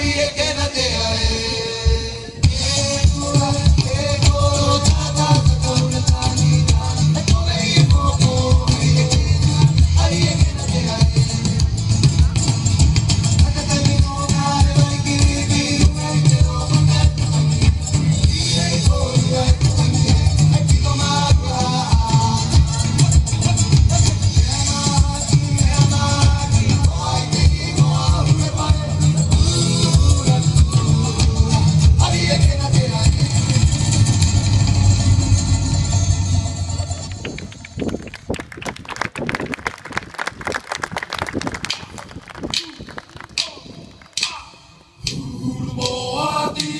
avi